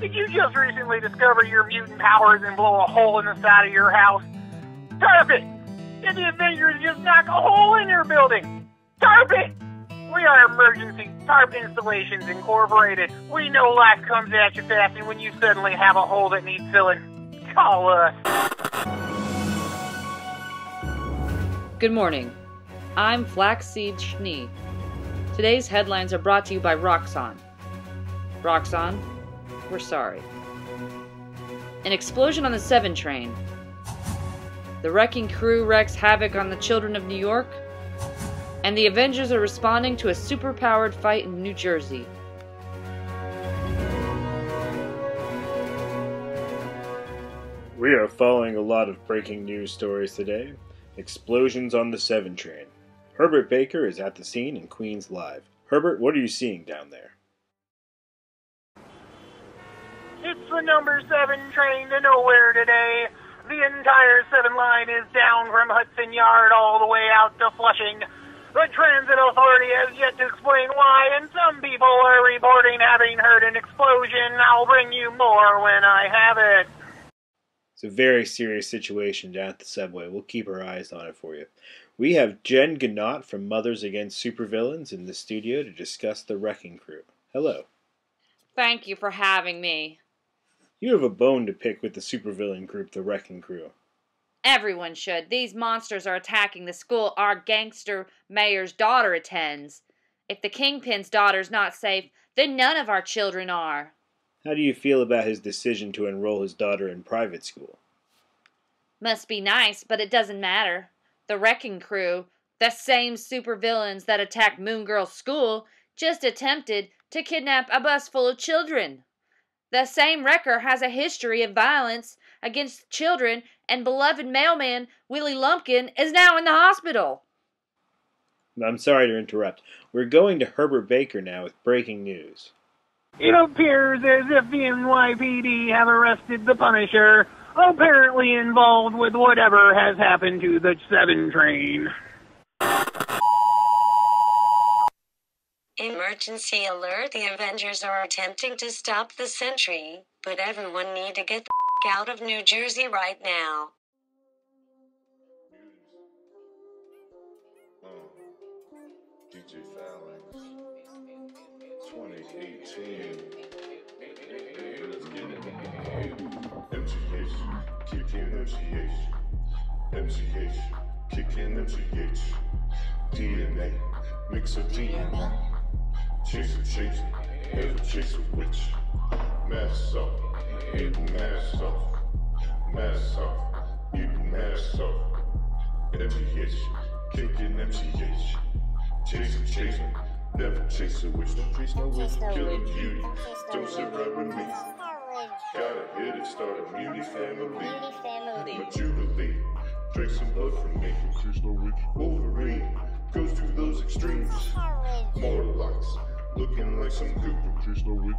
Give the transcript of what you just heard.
Did you just recently discover your mutant powers and blow a hole in the side of your house? It! Did the Avengers just knock a hole in your building? Tarp it! We are Emergency Tarp Installations Incorporated. We know life comes at you fast, and when you suddenly have a hole that needs filling, call us. Good morning. I'm Flaxseed Schnee. Today's headlines are brought to you by Roxxon. Roxxon, we're sorry. An explosion on the 7 train. The wrecking crew wreaks havoc on the children of New York. And the Avengers are responding to a superpowered fight in New Jersey. We are following a lot of breaking news stories today. Explosions on the 7 train. Herbert Baker is at the scene in Queens Live. Herbert, what are you seeing down there? It's the number seven train to nowhere today. The entire seven line is down from Hudson Yard all the way out to Flushing. The transit authority has yet to explain why, and some people are reporting having heard an explosion. I'll bring you more when I have it. It's a very serious situation down at the subway. We'll keep our eyes on it for you. We have Jen Gnott from Mothers Against Supervillains in the studio to discuss the Wrecking Crew. Hello. Thank you for having me. You have a bone to pick with the supervillain group, the Wrecking Crew. Everyone should. These monsters are attacking the school our gangster mayor's daughter attends. If the Kingpin's daughter's not safe, then none of our children are. How do you feel about his decision to enroll his daughter in private school? Must be nice, but it doesn't matter. The Wrecking Crew, the same supervillains that attacked Moon Girl's school, just attempted to kidnap a bus full of children. The same wrecker has a history of violence against children, and beloved mailman Willie Lumpkin is now in the hospital. I'm sorry to interrupt. We're going to Herbert Baker now with breaking news. It appears as if the NYPD have arrested the Punisher, apparently involved with whatever has happened to the 7 train. Emergency alert the Avengers are attempting to stop the sentry, but everyone need to get the out of New Jersey right now. DJ Phalanx 2018. Let's get it. MGH, kick in MGH. MGH, kick in MGH. DNA, mix of DNA. Chase a chase, never chase a witch. Mask off, eat mask off. Mask off, eat mask off. MGH, kick in MGH. Chase a chase, never chase a witch. Don't chase no witch, kill a beauty. Don't sit right with me. Gotta hit it, start a muni family. My jubilee, drink some blood from me. Chase no witch. Like some witch.